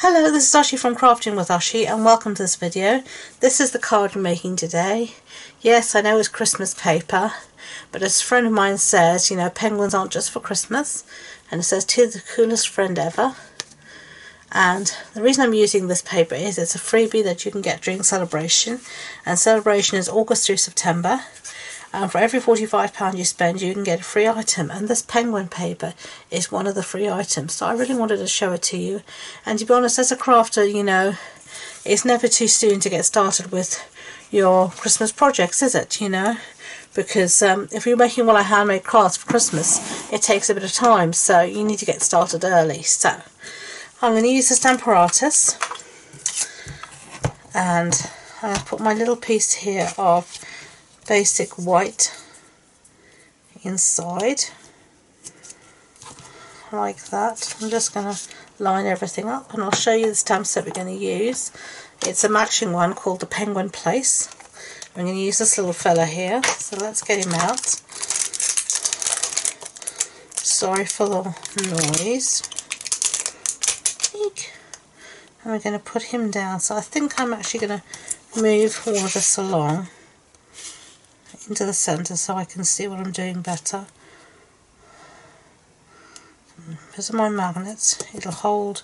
Hello, this is Ashee from Crafting with Ashee and welcome to this video. This is the card I'm making today. Yes, I know it's Christmas paper, but as a friend of mine says, you know, penguins aren't just for Christmas. And it says, to the coolest friend ever. And the reason I'm using this paper is it's a freebie that you can get during celebration. And celebration is August through September. And for every £45 you spend, you can get a free item. And this penguin paper is one of the free items. So I really wanted to show it to you. And to be honest, as a crafter, you know, it's never too soon to get started with your Christmas projects, is it? You know, because um, if you're making one of handmade crafts for Christmas, it takes a bit of time. So you need to get started early. So I'm going to use the Stamparatus. And I'm put my little piece here of basic white inside like that. I'm just going to line everything up and I'll show you the stamp set we're going to use. It's a matching one called the Penguin Place. I'm going to use this little fella here, so let's get him out. Sorry for the noise. And we're going to put him down. So I think I'm actually going to move all of this along into the centre so I can see what I'm doing better. Because of my magnets, it'll hold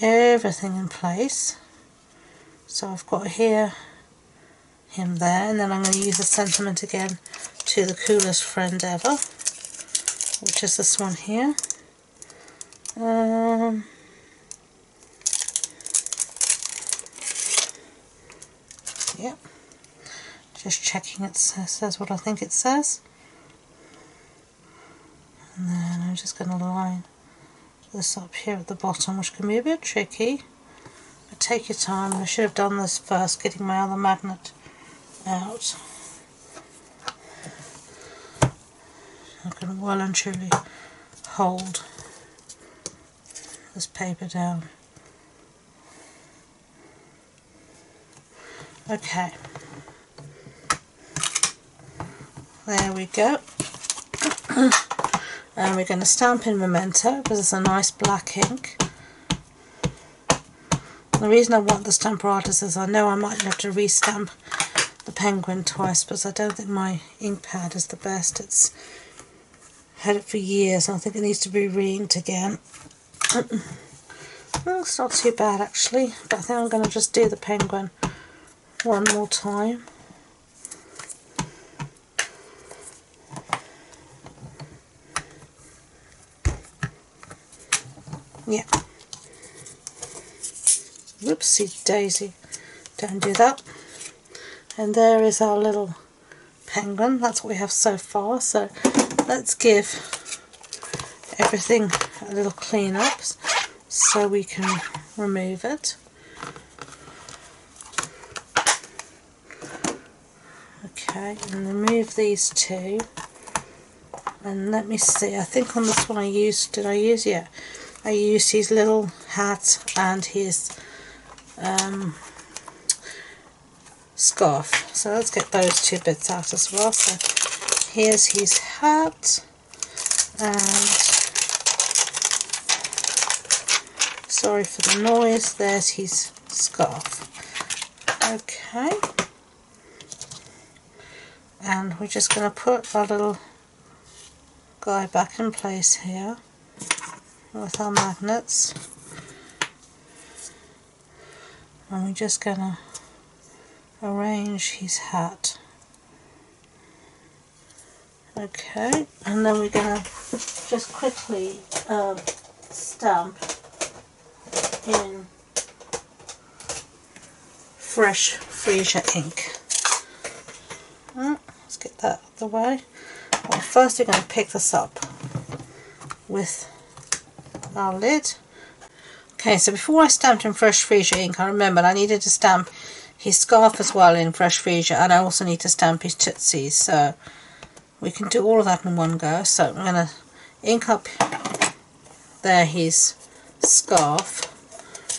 everything in place. So I've got here, him there, and then I'm going to use the sentiment again to the coolest friend ever, which is this one here. Um, yep just checking it says what I think it says. And then I'm just going to line this up here at the bottom which can be a bit tricky. But take your time. I should have done this first getting my other magnet out. I can well and truly hold this paper down. Okay There we go. and we're going to stamp in Memento because it's a nice black ink. The reason I want the stamp Stamparatus is I know I might have to restamp the penguin twice because I don't think my ink pad is the best. It's had it for years and I think it needs to be re-inked again. it's not too bad actually, but I think I'm going to just do the penguin one more time. Yeah. Whoopsie daisy. Don't do that. And there is our little penguin. That's what we have so far. So let's give everything a little clean up so we can remove it. Okay, and remove these two. And let me see, I think on this one I used, did I use, yeah, I used his little hat and his um, scarf. So let's get those two bits out as well. So here's his hat and sorry for the noise, there's his scarf. Okay. And we're just going to put our little guy back in place here with our magnets. And we're just going to arrange his hat. Okay and then we're going to just quickly um, stamp in fresh freesia ink. Let's get that out of the way. Well, first we're going to pick this up with our lid. Okay, so before I stamped in Fresh Freesia ink, I remembered I needed to stamp his scarf as well in Fresh Freesia, and I also need to stamp his tootsies, so we can do all of that in one go. So I'm going to ink up there his scarf,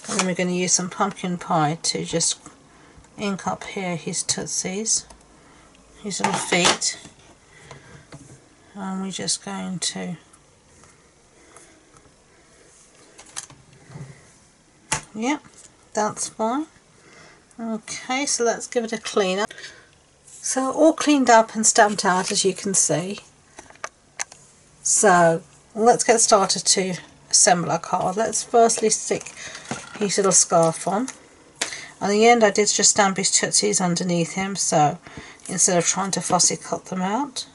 and then we're going to use some pumpkin pie to just ink up here his tootsies, his little feet, and we're just going to Yep, that's fine. Okay, so let's give it a clean up. So all cleaned up and stamped out as you can see. So let's get started to assemble our card. Let's firstly stick his little scarf on. On the end I did just stamp his tootsies underneath him so instead of trying to fussy cut them out.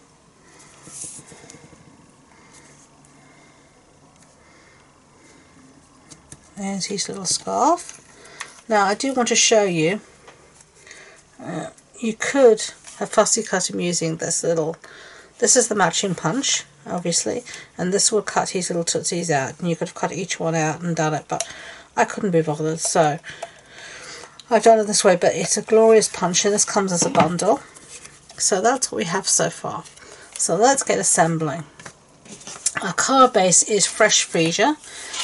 There's his little scarf. Now I do want to show you, uh, you could have fussy cut him using this little, this is the matching punch obviously and this will cut his little tootsies out and you could have cut each one out and done it but I couldn't be bothered so I've done it this way but it's a glorious punch and this comes as a bundle. So that's what we have so far. So let's get assembling our card base is fresh freesia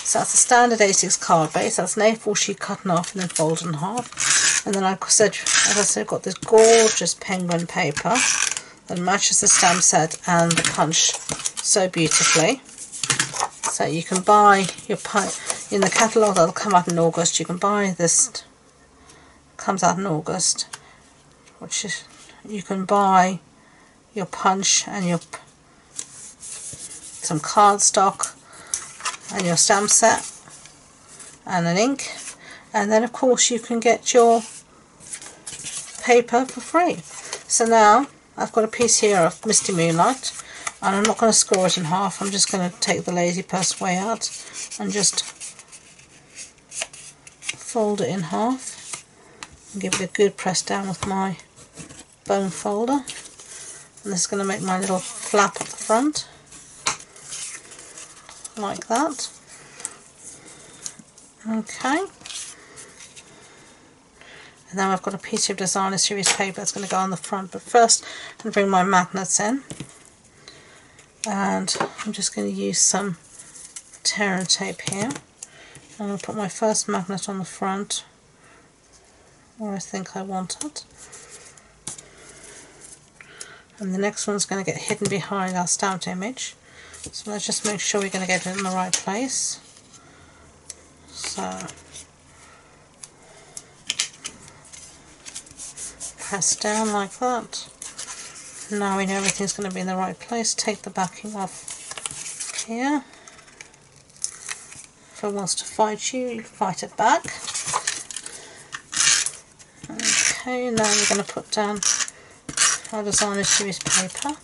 so that's a standard A6 card base that's an A4 sheet cut in half and then folded in half and then I said as I said got this gorgeous penguin paper that matches the stamp set and the punch so beautifully. So you can buy your punch in the catalogue that'll come out in August. You can buy this comes out in August, which is you can buy your punch and your some cardstock and your stamp set and an ink. And then of course you can get your paper for free. So now I've got a piece here of Misty Moonlight and I'm not going to score it in half. I'm just going to take the lazy person way out and just fold it in half and give it a good press down with my bone folder. And this is going to make my little flap at the front like that. Okay. And now I've got a piece of designer series paper that's going to go on the front but first I'm going to bring my magnets in. And I'm just going to use some tear tape here. And I'm going to put my first magnet on the front where I think I want it. And the next one's going to get hidden behind our stamped image so let's just make sure we're going to get it in the right place so press down like that. Now we know everything's going to be in the right place. Take the backing off here. If it wants to fight you, you fight it back. Okay, now we're going to put down our designer series paper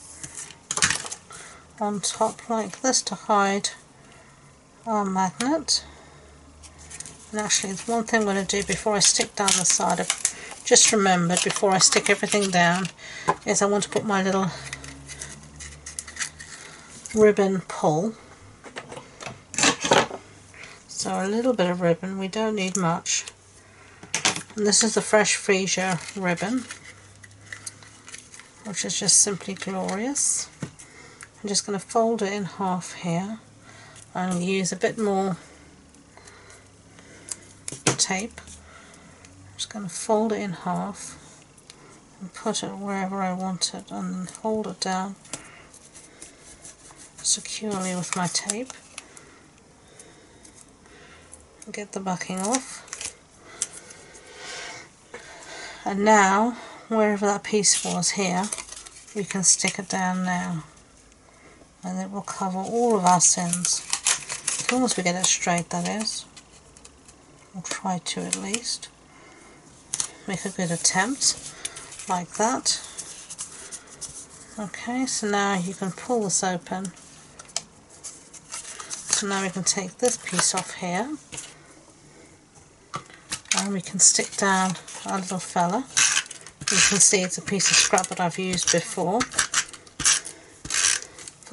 on top like this to hide our magnet. And actually, there's one thing I'm going to do before I stick down the side of just remembered before I stick everything down is I want to put my little ribbon pull. So a little bit of ribbon we don't need much. And this is the fresh freesia ribbon which is just simply glorious I'm just going to fold it in half here and use a bit more tape. I'm just going to fold it in half and put it wherever I want it and hold it down securely with my tape. Get the backing off. And now wherever that piece was here we can stick it down now and it will cover all of our sins. As long as we get it straight that is. We'll try to at least. Make a good attempt like that. Okay so now you can pull this open. So now we can take this piece off here. And we can stick down our little fella. You can see it's a piece of scrap that I've used before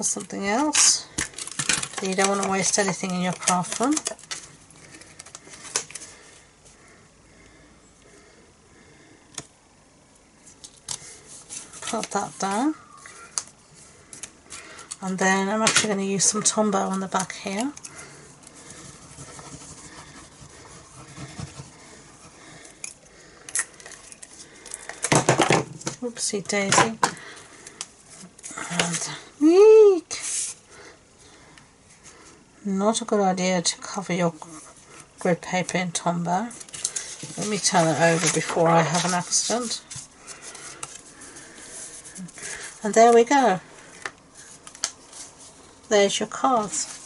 for something else. You don't want to waste anything in your craft room put that down. And then I'm actually going to use some Tombow on the back here. Oopsie daisy. And eek. Not a good idea to cover your grid paper in Tombow. Let me turn it over before I have an accident. And there we go. There's your cards.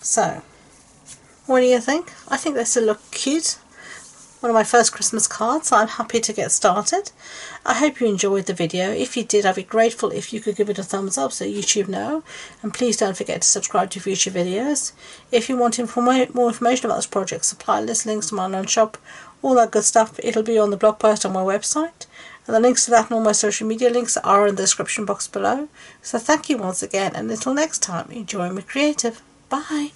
So, what do you think? I think this will look cute one of my first Christmas cards. So I'm happy to get started. I hope you enjoyed the video. If you did, I'd be grateful if you could give it a thumbs up so YouTube know. And please don't forget to subscribe to future videos. If you want more information about this project, supply list, links to my online shop, all that good stuff, it'll be on the blog post on my website. And the links to that and all my social media links are in the description box below. So thank you once again, and until next time, enjoy me creative. Bye.